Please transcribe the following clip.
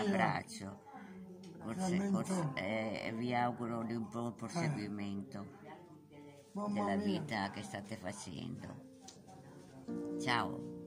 Abbraccio Forse- forse- eh, vi auguro di un buon proseguimento eh. della vita che state facendo. Ciao.